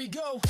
we go.